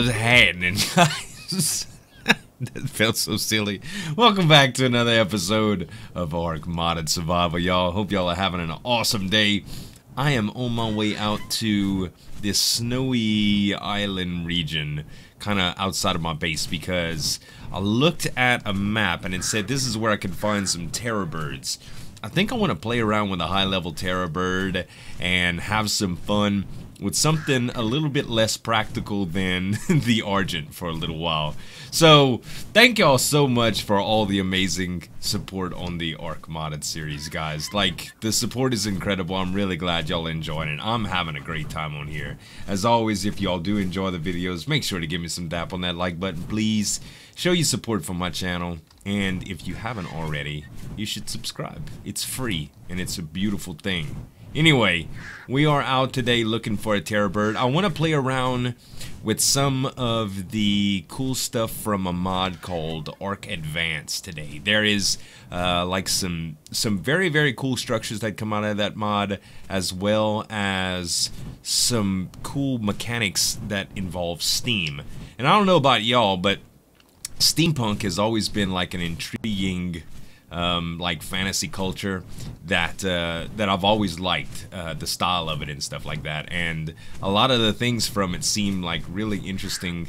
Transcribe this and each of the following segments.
What's happening, that felt so silly. Welcome back to another episode of Ark Modded Survival, y'all. Hope y'all are having an awesome day. I am on my way out to this snowy island region, kind of outside of my base, because I looked at a map and it said this is where I could find some terror birds. I think I want to play around with a high-level terror bird and have some fun with something a little bit less practical than the Argent for a little while. So, thank y'all so much for all the amazing support on the Ark Modded series, guys. Like, the support is incredible. I'm really glad y'all enjoying it. I'm having a great time on here. As always, if y'all do enjoy the videos, make sure to give me some dap on that like button, please. Show your support for my channel. And if you haven't already, you should subscribe. It's free, and it's a beautiful thing. Anyway, we are out today looking for a terror bird. I want to play around with some of the cool stuff from a mod called Ark Advance today. There is uh, like some some very very cool structures that come out of that mod, as well as some cool mechanics that involve steam. And I don't know about y'all, but steampunk has always been like an intriguing um, like fantasy culture that uh, that I've always liked uh, the style of it and stuff like that. And a lot of the things from it seem like really interesting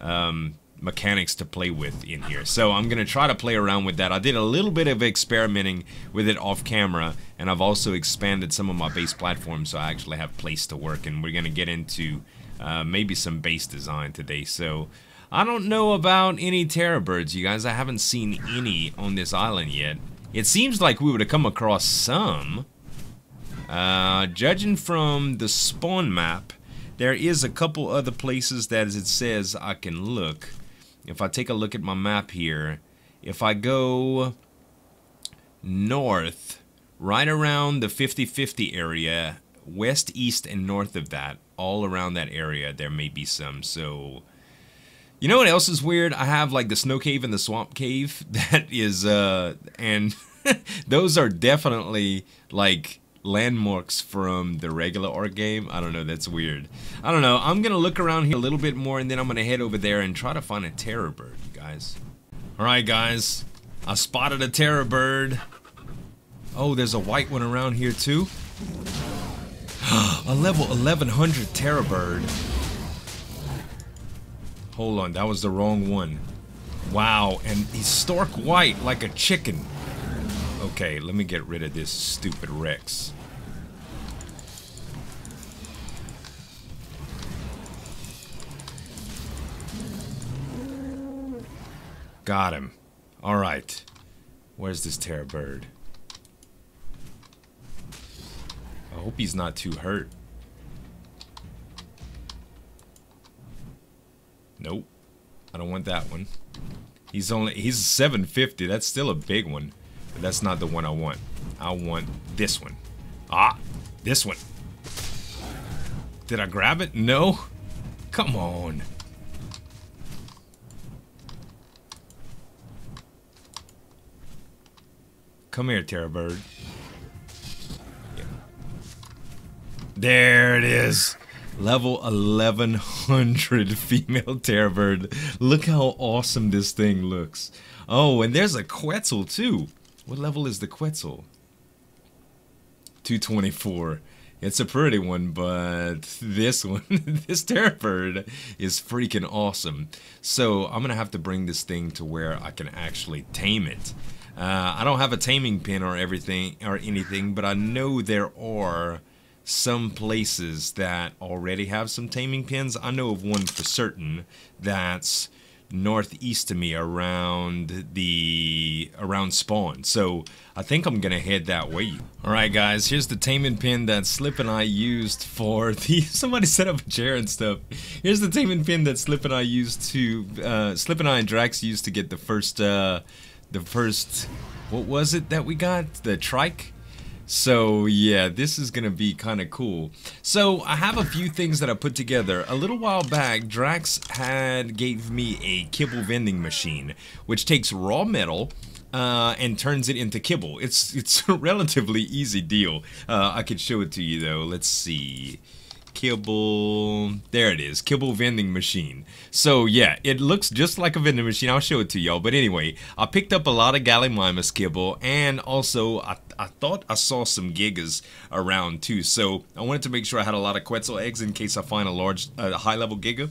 um, mechanics to play with in here. So I'm gonna try to play around with that. I did a little bit of experimenting with it off camera, and I've also expanded some of my base platforms so I actually have place to work. And we're gonna get into uh, maybe some base design today. So. I don't know about any terror birds, you guys. I haven't seen any on this island yet. It seems like we would have come across some. Uh, judging from the spawn map, there is a couple other places that as it says I can look. If I take a look at my map here, if I go north, right around the 50-50 area, west, east, and north of that, all around that area, there may be some. So you know what else is weird? I have like the snow cave and the swamp cave that is uh and those are definitely like landmarks from the regular Ark game. I don't know, that's weird. I don't know. I'm to look around here a little bit more and then I'm to head over there and try to find a terror bird, guys. All right, guys. I spotted a terror bird. Oh, there's a white one around here too. a level 1100 terror bird. Hold on, that was the wrong one. Wow, and he's stark white like a chicken. Okay, let me get rid of this stupid Rex. Got him. Alright. Where's this terror bird? I hope he's not too hurt. Nope. I don't want that one. He's only, he's 750. That's still a big one. But that's not the one I want. I want this one. Ah, this one. Did I grab it? No? Come on. Come here, Terror Bird. Yeah. There it is. Level 1100 female terror bird. Look how awesome this thing looks. Oh, and there's a Quetzal too. What level is the Quetzal? 224. It's a pretty one, but this one, this terror bird is freaking awesome. So I'm gonna have to bring this thing to where I can actually tame it. Uh, I don't have a taming pin or everything or anything, but I know there are some places that already have some taming pins. I know of one for certain that's northeast of me around the around spawn. So I think I'm gonna head that way. Alright guys here's the taming pin that Slip and I used for the somebody set up a chair and stuff. Here's the taming pin that Slip and I used to uh, Slip and I and Draax used to get the first uh, the first what was it that we got? The trike so yeah, this is gonna be kind of cool. So I have a few things that I put together. A little while back, Draax had gave me a kibble vending machine, which takes raw metal, uh, and turns it into kibble. It's it's a relatively easy deal. Uh, I could show it to you though. Let's see. Kibble. There it is, kibble vending machine. So yeah, it looks just like a vending machine. I'll show it to y'all. But anyway, I picked up a lot of Gallimimus kibble, and also I, I thought I saw some Gigas around too. So I wanted to make sure I had a lot of Quetzal eggs in case I find a large, uh, high level Giga.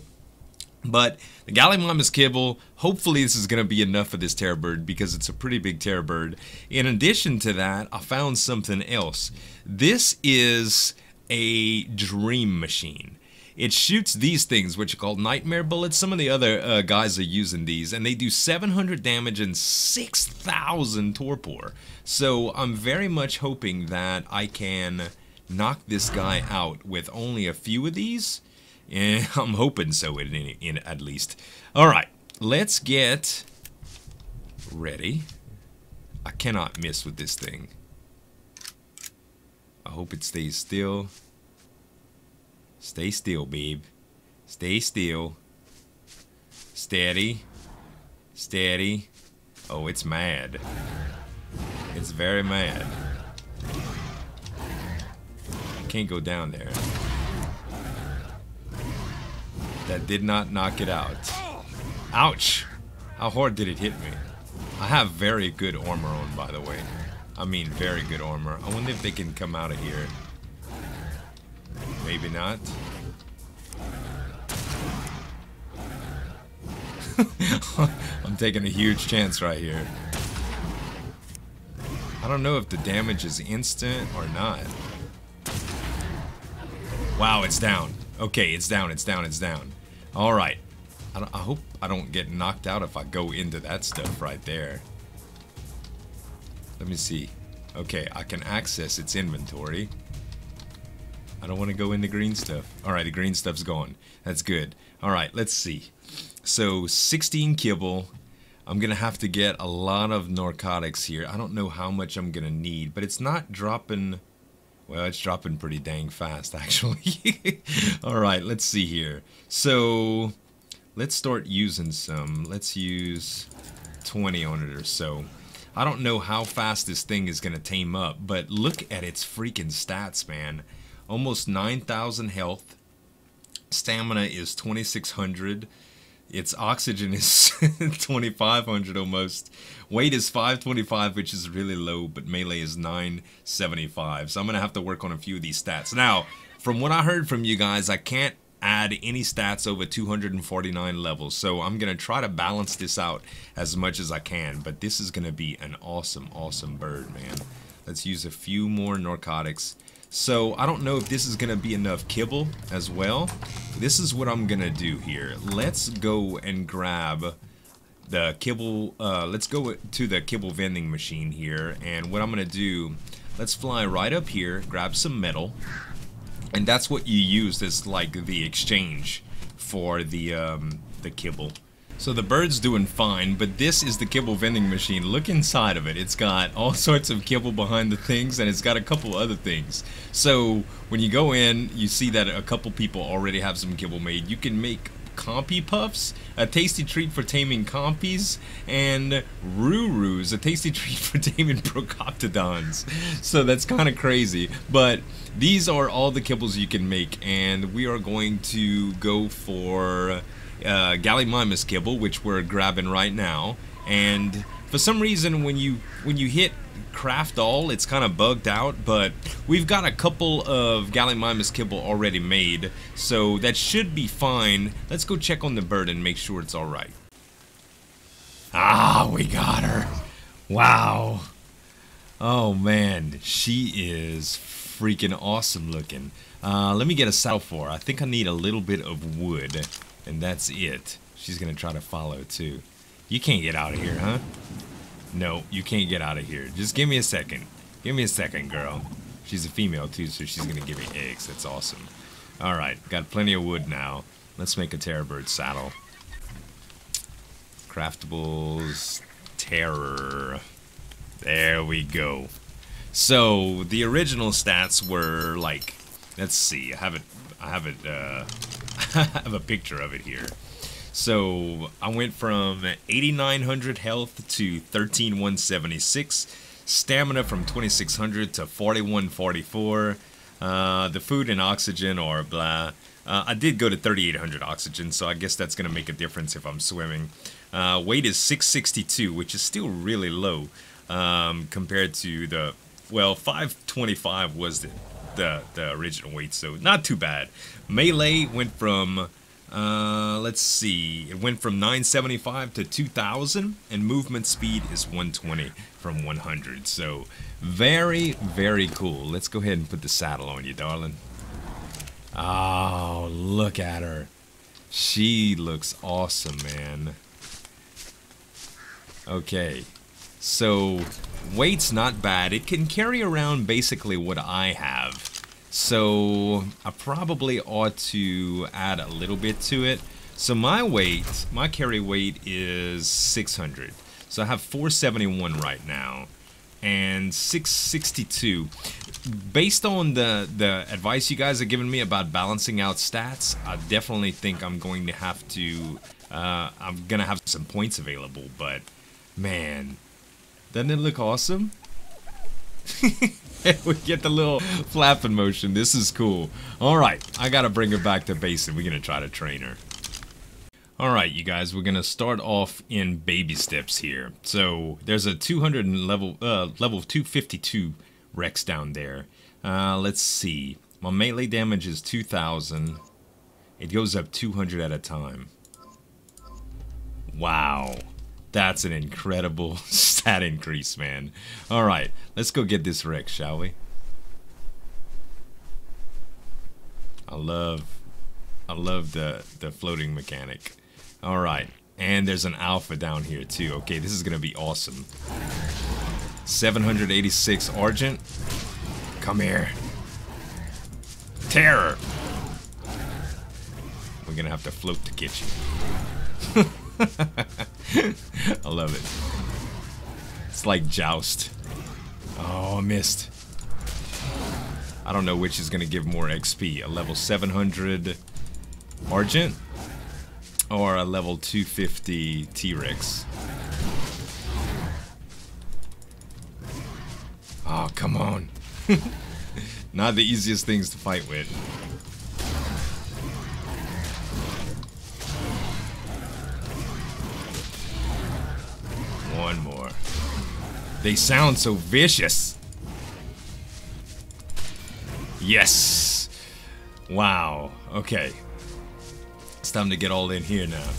But the Gallimimus kibble, hopefully this is going to be enough for this terror bird because it's a pretty big terror bird. In addition to that, I found something else. This is a dream machine. It shoots these things, which are called nightmare bullets. Some of the other uh, guys are using these, and they do 700 damage and 6,000 torpor. So I'm very much hoping that I can knock this guy out with only a few of these yeah, I'm hoping so, in, in, in at least. All right, let's get ready. I cannot miss with this thing. I hope it stays still. Stay still, babe. Stay still. Steady. Steady. Oh, it's mad. It's very mad. I can't go down there. That did not knock it out. Ouch! How hard did it hit me? I have very good armor on, by the way. I mean, very good armor. I wonder if they can come out of here. Maybe not. I'm taking a huge chance right here. I don't know if the damage is instant or not. Wow, it's down. Okay, it's down, it's down, it's down. Alright. I, I, hope I don't get knocked out if I go into that stuff right there. Let me see. Okay, I can access its inventory. I don't want to go into green stuff. Alright, the green stuff's gone. That's good. Alright, let's see. So, 16 kibble. I'm going to have to get a lot of narcotics here. I don't know how much I'm going to need, but it's not dropping well, it's dropping pretty dang fast, actually. Alright, let's see here. So, let's start using some. Let's use 20 on it or so. I don't know how fast this thing is going to tame up, but look at its freaking stats, man. Almost 9,000 health. Stamina is 2,600. Its oxygen is 2500 almost. Weight is 525, which is really low, but melee is 975. So I'm going to have to work on a few of these stats. Now, from what I heard from you guys, I can't add any stats over 249 levels. So I'm going to try to balance this out as much as I can. But this is going to be an awesome, awesome bird, man. Let's use a few more narcotics. So I don't know if this is going to be enough kibble as well. This is what I'm going to do here. Let's go and grab the kibble. Uh, let's go to the kibble vending machine here. And what I'm going to do, let's fly right up here, grab some metal. And that's what you use as like the exchange for the, um, the kibble. So the bird's doing fine, but this is the kibble vending machine. Look inside of it. It's got all sorts of kibble behind the things, and it's got a couple other things. So when you go in, you see that a couple people already have some kibble made. You can make Compy Puffs, a tasty treat for taming Compies, and Rurus, a tasty treat for taming Procoptodons. So that's kind of crazy. But these are all the kibbles you can make, and we are going to go for uh, Gallimimus kibble, which we're grabbing right now. And for some reason, when you when you hit craft all, it's kind of bugged out. But we've got a couple of Gallimimus kibble already made, so that should be fine. Let's go check on the bird and make sure it's all right. Ah, we got her. Wow. Oh man, she is freaking awesome looking. Uh, let me get a saddle for her. I think I need a little bit of wood. And that's it. She's gonna try to follow too. You can't get out of here, huh? No, you can't get out of here. Just give me a second. Give me a second, girl. She's a female too, so she's gonna give me eggs. That's awesome. Alright, got plenty of wood now. Let's make a terror bird saddle. Craftables terror. There we go. So the original stats were like, let's see, I have it, I have it, uh, I have a picture of it here. So I went from 8,900 health to 13,176, stamina from 2,600 to 4,144, Uh, the food and oxygen or blah. Uh, I did go to 3800 oxygen, so I guess that's going to make a difference if I'm swimming. Uh, weight is 662, which is still really low um, compared to the, well, 525 was the, the, the original weight, so not too bad. Melee went from uh, let's see. It went from 975 to 2000, and movement speed is 120 from 100. So, very, very cool. Let's go ahead and put the saddle on you, darling. Oh, look at her. She looks awesome, man. Okay. So, weight's not bad. It can carry around basically what I have. So I probably ought to add a little bit to it. So my weight, my carry weight is 600. So I have 471 right now and 662. Based on the, the advice you guys are giving me about balancing out stats, I definitely think I'm going to have to, uh, I'm going to have some points available. But man, doesn't it look awesome? we get the little flapping motion. This is cool. All right, I gotta bring her back to basic. We're gonna try to train her. All right, you guys, we're gonna start off in baby steps here. So there's a 200 level uh, level 252 Rex down there. Uh, let's see. My melee damage is 2,000. It goes up 200 at a time. Wow. That's an incredible stat increase, man. Alright, let's go get this Rex, shall we? I love I love the, the floating mechanic. Alright, and there's an alpha down here too. Okay, this is gonna be awesome. 786 Argent. Come here. Terror! We're gonna have to float to get you. I love it. It's like Joust. Oh, I missed. I don't know which is going to give more XP. A level 700 Argent or a level 250 T-Rex. Oh, come on. Not the easiest things to fight with. They sound so vicious. Yes. Wow. Okay. It's time to get all in here now.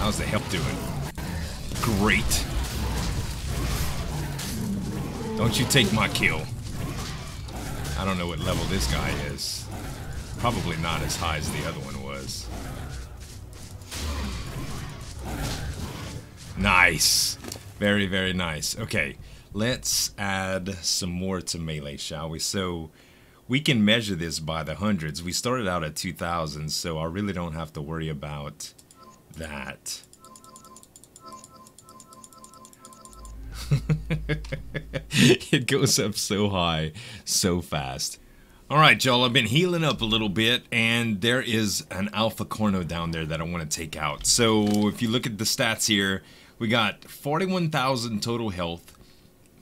How's the health doing? Great. Don't you take my kill. I don't know what level this guy is. Probably not as high as the other one Nice. Very, very nice. Okay, let's add some more to Melee, shall we? So, we can measure this by the hundreds. We started out at 2,000, so I really don't have to worry about that. it goes up so high, so fast. Alright, y'all, I've been healing up a little bit, and there is an Alpha Carno down there that I want to take out. So, if you look at the stats here, we got 41,000 total health,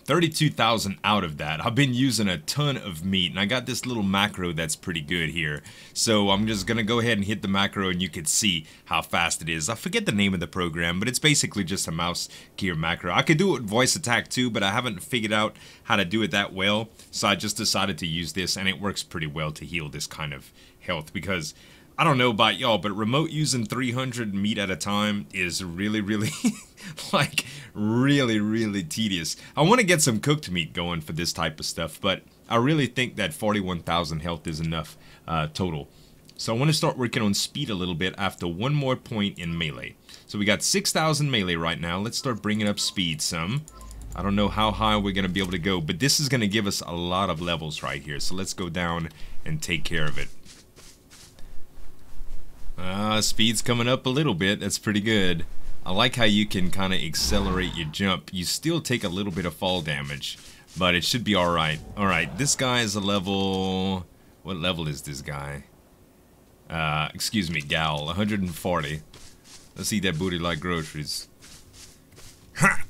32,000 out of that. I've been using a ton of meat and I got this little macro that's pretty good here. So I'm just gonna go ahead and hit the macro and you can see how fast it is. I forget the name of the program, but it's basically just a mouse gear macro. I could do it with VoiceAttack too, but I haven't figured out how to do it that well. So I just decided to use this and it works pretty well to heal this kind of health because I don't know about y'all, but remote using 300 meat at a time is really, really, like, really, really tedious. I want to get some cooked meat going for this type of stuff, but I really think that 41,000 health is enough uh, total. So I want to start working on speed a little bit after one more point in melee. So we got 6,000 melee right now. Let's start bringing up speed some. I don't know how high we're going to be able to go, but this is going to give us a lot of levels right here. So let's go down and take care of it. Uh, speed's coming up a little bit. That's pretty good. I like how you can kind of accelerate your jump. You still take a little bit of fall damage, but it should be alright. Alright, this guy is a level... What level is this guy? Uh, excuse me, gal. 140. Let's eat that booty like groceries. Ha!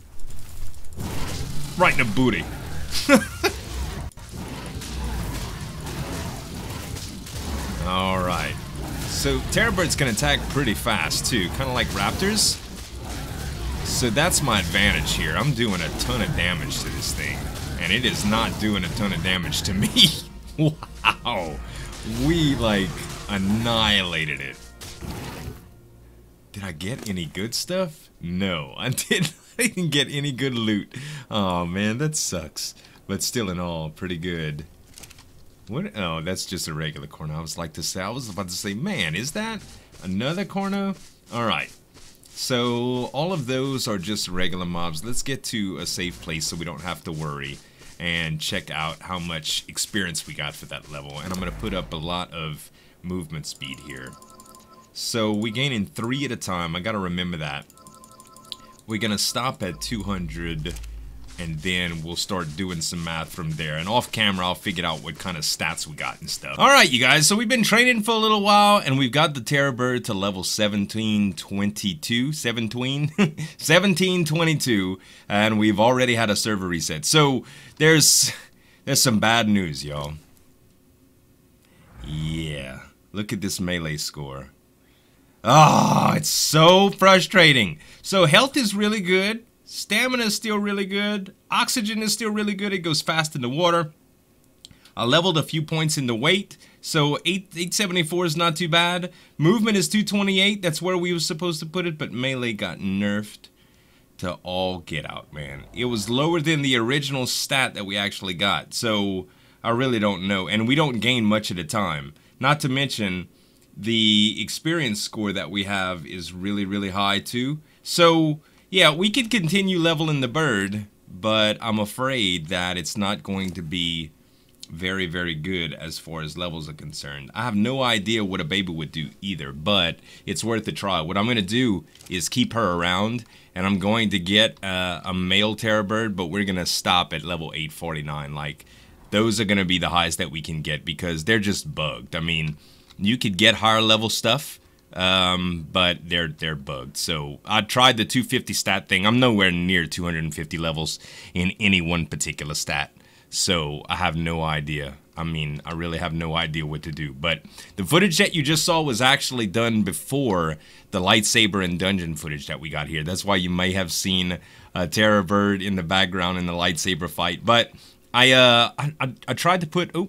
Right in the booty. Alright. So Terrorbird's can attack pretty fast too, kind of like Raptors. So that's my advantage here. I'm doing a ton of damage to this thing. And it is not doing a ton of damage to me. wow. We, like, annihilated it. Did I get any good stuff? No, I didn't. I didn't get any good loot. Oh man, that sucks. But still in all, pretty good. What? Oh, that's just a regular carno. I was like to say, I was about to say, man, is that another carno? All right. So all of those are just regular mobs. Let's get to a safe place so we don't have to worry and check out how much experience we got for that level. And I'm going to put up a lot of movement speed here. So we gain in three at a time. I got to remember that. We're going to stop at 200 and then we'll start doing some math from there. And off camera, I'll figure out what kind of stats we got and stuff. All right, you guys, so we've been training for a little while, and we've got the Terror Bird to level 1722, 17, 1722, and we've already had a server reset. So there's, there's some bad news, y'all. Yeah, look at this melee score. Ah, oh, it's so frustrating. So health is really good. Stamina is still really good. Oxygen is still really good. It goes fast in the water. I leveled a few points in the weight, so 8, 874 is not too bad. Movement is 228. That's where we were supposed to put it, but melee got nerfed to all get out, man. It was lower than the original stat that we actually got, so I really don't know. And we don't gain much at a time. Not to mention, the experience score that we have is really, really high too. So yeah, we could continue leveling the bird, but I'm afraid that it's not going to be very, very good as far as levels are concerned. I have no idea what a baby would do either, but it's worth a try. What I'm going to do is keep her around, and I'm going to get uh, a male terror bird, but we're going to stop at level 849. Like, those are going to be the highest that we can get because they're just bugged. I mean, you could get higher level stuff, um, but they're they're bugged. So I tried the 250 stat thing. I'm nowhere near 250 levels in any one particular stat, so I have no idea. I mean, I really have no idea what to do. But the footage that you just saw was actually done before the lightsaber and dungeon footage that we got here. That's why you may have seen a Terror Bird in the background in the lightsaber fight. But I uh I, I, I tried to put oh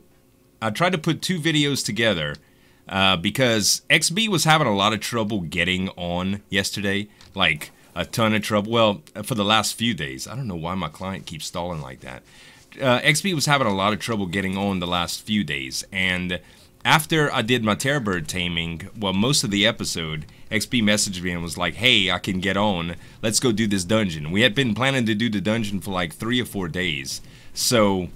I tried to put two videos together uh, because XB was having a lot of trouble getting on yesterday, like a ton of trouble. Well, for the last few days, I don't know why my client keeps stalling like that. Uh, XB was having a lot of trouble getting on the last few days, and after I did my Terrorbird taming, well, most of the episode, XB messaged me and was like, "Hey, I can get on. Let's go do this dungeon." We had been planning to do the dungeon for like three or four days, so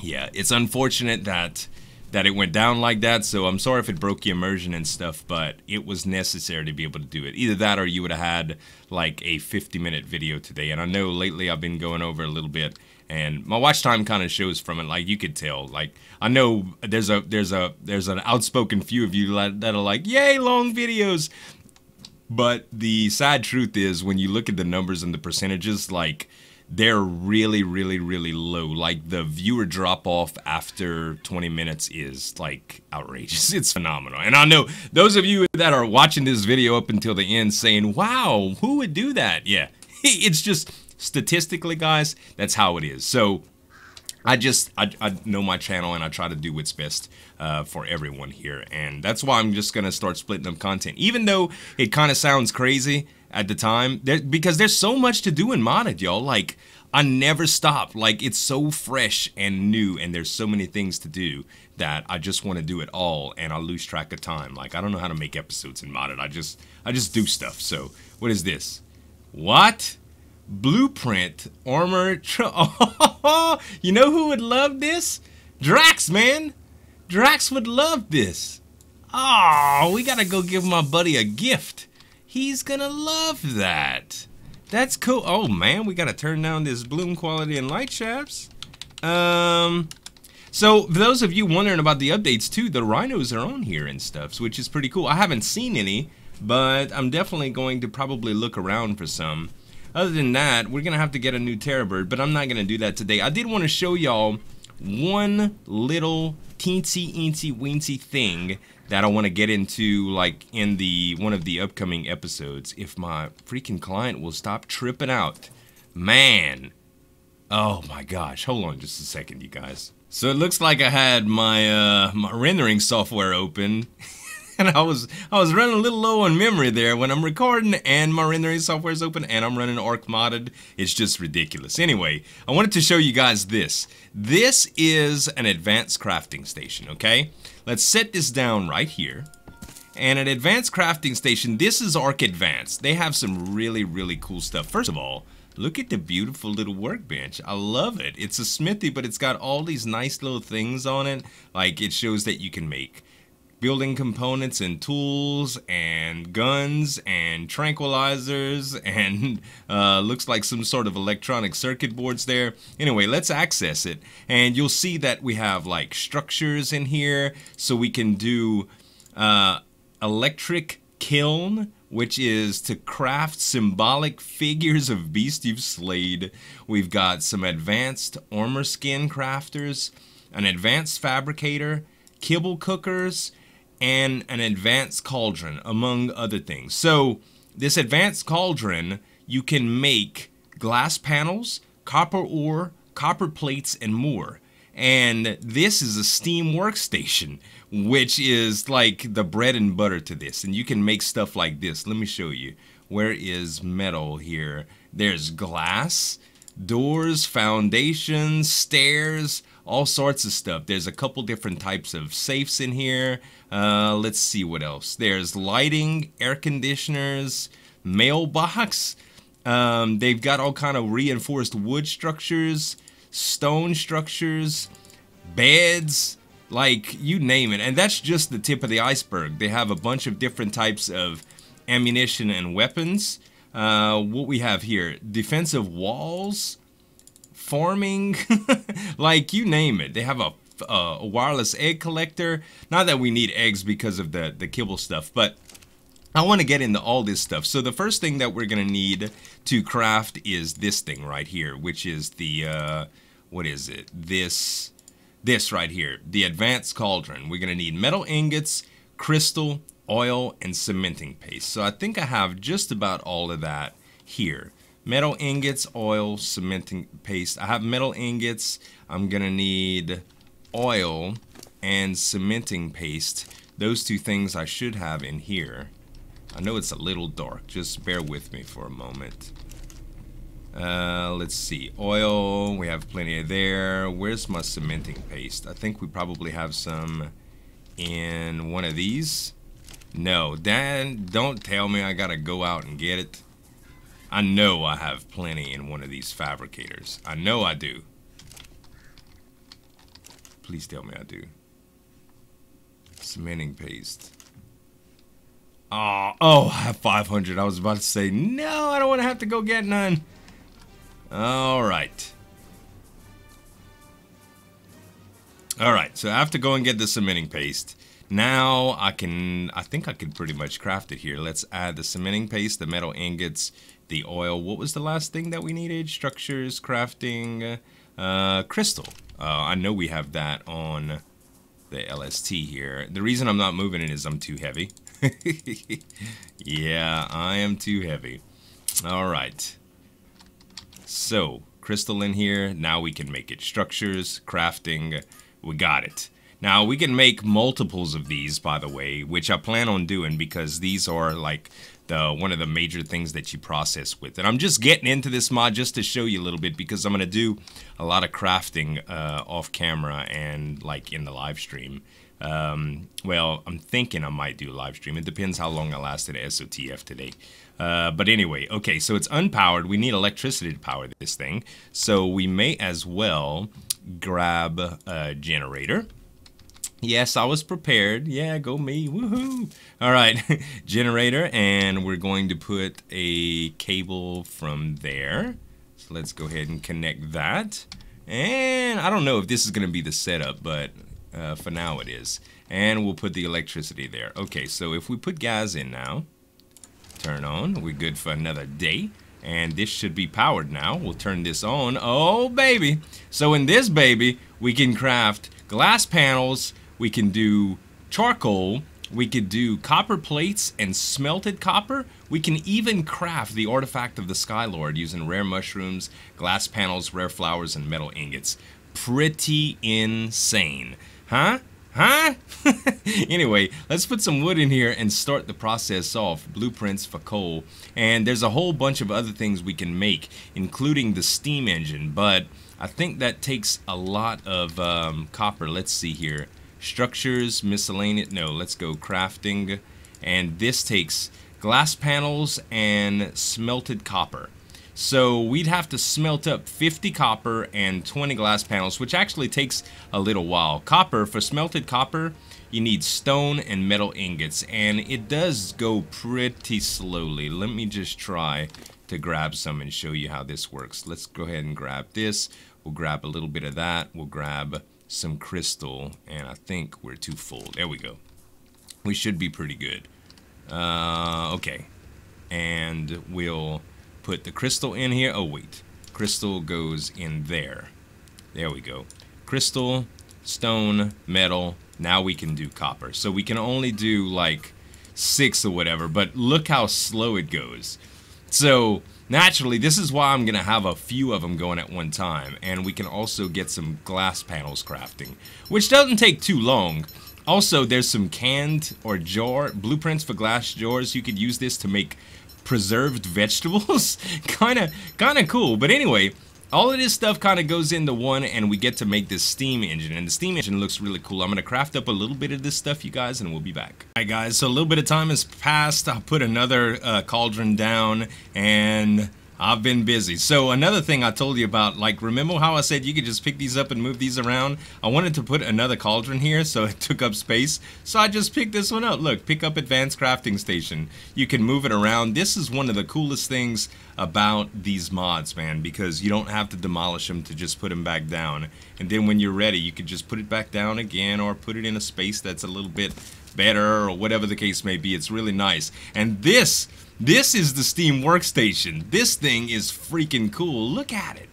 yeah, it's unfortunate that that it went down like that. So I'm sorry if it broke your immersion and stuff, but it was necessary to be able to do it. Either that or you would have had like a 50 minute video today. And I know lately I've been going over a little bit and my watch time kind of shows from it like you could tell like i know there's a there's a there's an outspoken few of you that are like yay long videos but the sad truth is when you look at the numbers and the percentages like they're really, really, really low. Like the viewer drop off after 20 minutes is like outrageous. It's phenomenal. And I know those of you that are watching this video up until the end saying, wow, who would do that? Yeah, it's just statistically, guys, that's how it is. So I just, I, I know my channel and I try to do what's best uh, for everyone here. And that's why I'm just to start splitting up content. Even though it kind of sounds crazy, at the time there, because there's so much to do in modded, y'all. Like, I never stop. Like, it's so fresh and new, and there's so many things to do that I just want to do it all, and I lose track of time. Like, I don't know how to make episodes in modded. I just, I just do stuff. So, what is this? What? Blueprint armor. you know who would love this? Draax, man. Draax would love this. Oh, we gotta go give my buddy a gift. He's gonna love that. That's cool. Oh man, we gotta turn down this bloom quality and light shafts. Um, so those of you wondering about the updates too, the rhinos are on here and stuff, which is pretty cool. I haven't seen any, but I'm definitely going to probably look around for some. Other than that, we're gonna have to get a new Terrorbird, but I'm not gonna do that today. I did want to show y'all one little teensy eensy weensy thing that I want to get into like in the one of the upcoming episodes if my freaking client will stop tripping out. Man. Oh my gosh. Hold on just a second, you guys. So it looks like I had my uh, my rendering software open. and I was I was running a little low on memory there when I'm recording and my rendering software is open and I'm running Ark modded. It's just ridiculous. Anyway, I wanted to show you guys this. This is an advanced crafting station, okay? Let's set this down right here. And an advanced crafting station, this is Ark Advanced. They have some really, really cool stuff. First of all, look at the beautiful little workbench. I love it. It's a smithy, but it's got all these nice little things on it. Like it shows that you can make building components and tools and guns and tranquilizers and uh, looks like some sort of electronic circuit boards there. Anyway, let's access it and you'll see that we have like structures in here so we can do uh, electric kiln which is to craft symbolic figures of beasts you've slayed. We've got some advanced armor skin crafters, an advanced fabricator, kibble cookers, and an advanced cauldron, among other things. So, this advanced cauldron, you can make glass panels, copper ore, copper plates, and more. And this is a Steam workstation, which is like the bread and butter to this. And you can make stuff like this. Let me show you. Where is metal here? There's glass, doors, foundations, stairs, all sorts of stuff. There's a couple different types of safes in here. Uh, let's see what else. There's lighting, air conditioners, mailbox. Um, they've got all kind of reinforced wood structures, stone structures, beds, like you name it. And that's just the tip of the iceberg. They have a bunch of different types of ammunition and weapons. Uh, what we have here, defensive walls, farming, like you name it. They have a, a, wireless egg collector. Not that we need eggs because of the, the kibble stuff, but I want to get into all this stuff. So the first thing that we're going to need to craft is this thing right here, which is the, uh, what is it? This, this right here, the advanced cauldron. We're going to need metal ingots, crystal, oil, and cementing paste. So I think I have just about all of that here metal ingots, oil, cementing paste. I have metal ingots. I'm gonna need oil and cementing paste. Those two things I should have in here. I know it's a little dark. Just bear with me for a moment. Uh, let's see. Oil, we have plenty of there. Where's my cementing paste? I think we probably have some in one of these. No, Dan, don't tell me I gotta go out and get it. I know I have plenty in one of these fabricators. I know I do. Please tell me I do. Cementing paste. Oh, oh, I have 500. I was about to say, no, I don't want to have to go get none. All right. All right, so I have to go and get the cementing paste. Now I can, I think I can pretty much craft it here. Let's add the cementing paste, the metal ingots, the oil. What was the last thing that we needed? Structures, crafting, uh, crystal. Uh, I know we have that on the LST here. The reason I'm not moving it is I'm too heavy. yeah, I am too heavy. All right. So, crystal in here. Now we can make it. Structures, crafting. We got it. Now, we can make multiples of these, by the way, which I plan on doing because these are like the one of the major things that you process with. And I'm just getting into this mod just to show you a little bit because I'm going to do a lot of crafting uh, off camera and like in the live stream. Um, well, I'm thinking I might do live stream. It depends how long I last at SOTF today. Uh, but anyway, okay, so it's unpowered. We need electricity to power this thing. So we may as well grab a generator. Yes, I was prepared. Yeah, go me. Woohoo. All right, generator, and we're going to put a cable from there. So let's go ahead and connect that. And I don't know if this is going to be the setup, but uh, for now it is. And we'll put the electricity there. Okay, so if we put gas in now, turn on, we're good for another day. And this should be powered now. We'll turn this on. Oh, baby. So in this baby, we can craft glass panels. We can do charcoal. We could do copper plates and smelted copper. We can even craft the artifact of the Skylord using rare mushrooms, glass panels, rare flowers, and metal ingots. Pretty insane. Huh? Huh? anyway, let's put some wood in here and start the process off. Blueprints for coal. And there's a whole bunch of other things we can make, including the steam engine. But I think that takes a lot of um, copper. Let's see here. Structures, miscellaneous. No, let's go crafting. And this takes glass panels and smelted copper. So we'd have to smelt up 50 copper and 20 glass panels, which actually takes a little while. Copper, for smelted copper, you need stone and metal ingots, and it does go pretty slowly. Let me just try to grab some and show you how this works. Let's go ahead and grab this. We'll grab a little bit of that. We'll grab some crystal, and I think we're too full. There we go. We should be pretty good. Uh, okay. And we'll put the crystal in here. Oh, wait. Crystal goes in there. There we go. Crystal, stone, metal. Now we can do copper. So we can only do like six or whatever, but look how slow it goes. So naturally, this is why I'm going to have a few of them going at one time. And we can also get some glass panels crafting, which doesn't take too long. Also, there's some canned or jar blueprints for glass jars. You could use this to make preserved vegetables. kind of kind of cool. But anyway, all of this stuff kind of goes into one and we get to make this steam engine and the steam engine looks really cool. I'm gonna craft up a little bit of this stuff you guys and we'll be back. All right guys so a little bit of time has passed. I'll put another uh, cauldron down and I've been busy. So another thing I told you about, like remember how I said you could just pick these up and move these around? I wanted to put another cauldron here so it took up space. So I just picked this one up. Look, pick up advanced crafting station. You can move it around. This is one of the coolest things about these mods, man, because you don't have to demolish them to just put them back down. And then when you're ready, you can just put it back down again or put it in a space that's a little bit better or whatever the case may be. It's really nice. And this this is the Steam Workstation. This thing is freaking cool. Look at it.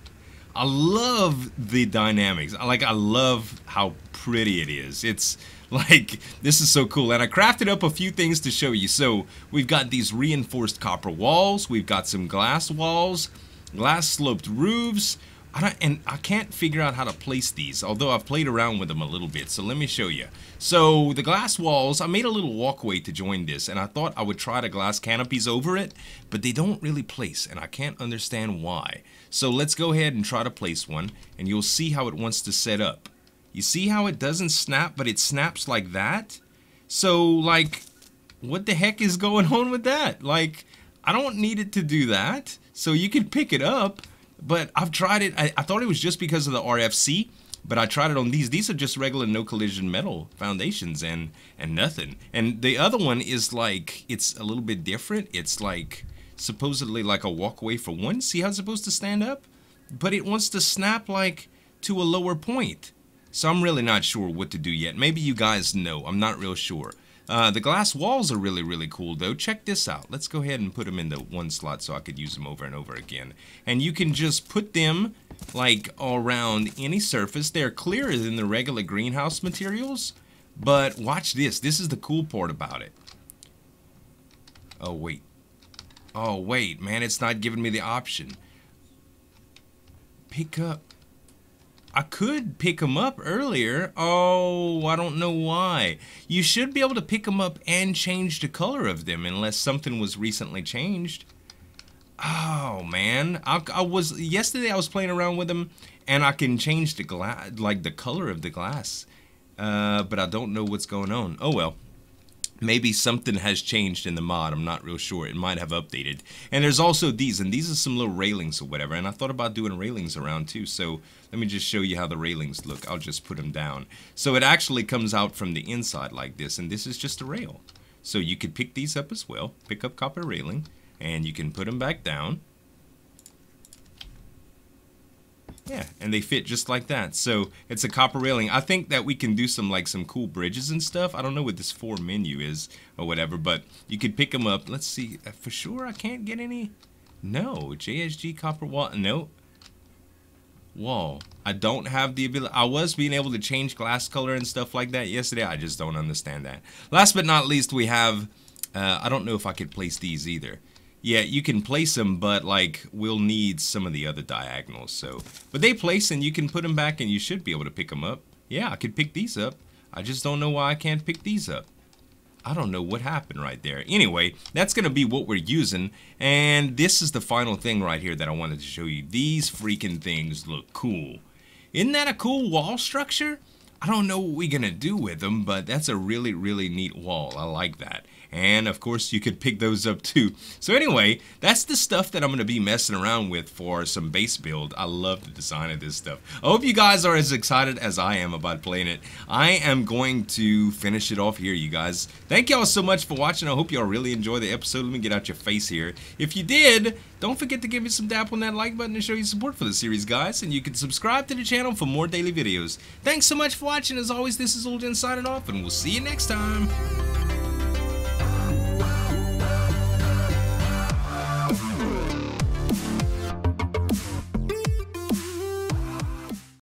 I love the dynamics. Like, I love how pretty it is. It's like, this is so cool. And I crafted up a few things to show you. So, we've got these reinforced copper walls. We've got some glass walls, glass sloped roofs. I and I can't figure out how to place these, although I've played around with them a little bit. So let me show you. So the glass walls, I made a little walkway to join this, and I thought I would try the glass canopies over it, but they don't really place, and I can't understand why. So let's go ahead and try to place one, and you'll see how it wants to set up. You see how it doesn't snap, but it snaps like that? So, like, what the heck is going on with that? Like, I don't need it to do that. So you can pick it up, but I've tried it. I, I thought it was just because of the RFC, but I tried it on these. These are just regular no collision metal foundations and and nothing. And the other one is like it's a little bit different. It's like supposedly like a walkway for one. See how it's supposed to stand up? But it wants to snap like to a lower point. So I'm really not sure what to do yet. Maybe you guys know. I'm not real sure. Uh, the glass walls are really, really cool, though. Check this out. Let's go ahead and put them in the one slot so I could use them over and over again. And you can just put them, like, around any surface. They're clearer than the regular greenhouse materials. But watch this. This is the cool part about it. Oh, wait. Oh, wait, man. It's not giving me the option. Pick up. I could pick them up earlier. Oh, I don't know why. You should be able to pick them up and change the color of them unless something was recently changed. Oh, man. I, I was yesterday I was playing around with them and I can change the glass like the color of the glass. Uh, but I don't know what's going on. Oh well maybe something has changed in the mod. I'm not real sure. It might have updated. And there's also these, and these are some little railings or whatever. And I thought about doing railings around too. So let me just show you how the railings look. I'll just put them down. So it actually comes out from the inside like this, and this is just a rail. So you could pick these up as well. Pick up copper railing, and you can put them back down. Yeah, and they fit just like that. So it's a copper railing. I think that we can do some like some cool bridges and stuff. I don't know what this four menu is or whatever, but you could pick them up. Let's see. Uh, for sure, I can't get any. No, JSG copper wall. No. Wall. I don't have the ability. I was being able to change glass color and stuff like that yesterday. I just don't understand that. Last but not least, we have. Uh, I don't know if I could place these either. Yeah, you can place them, but like we'll need some of the other diagonals. So, but they place and you can put them back, and you should be able to pick them up. Yeah, I could pick these up. I just don't know why I can't pick these up. I don't know what happened right there. Anyway, that's going to be what we're using. And this is the final thing right here that I wanted to show you. These freaking things look cool. Isn't that a cool wall structure? I don't know what we're going to do with them, but that's a really, really neat wall. I like that. And of course, you could pick those up too. So anyway, that's the stuff that I'm going to be messing around with for some base build. I love the design of this stuff. I hope you guys are as excited as I am about playing it. I am going to finish it off here, you guys. Thank y'all so much for watching. I hope y'all really enjoy the episode. Let me get out your face here. If you did, don't forget to give me some dap on that like button to show your support for the series, guys. And you can subscribe to the channel for more daily videos. Thanks so much for watching. As always, this is Old signing off, and we'll see you next time.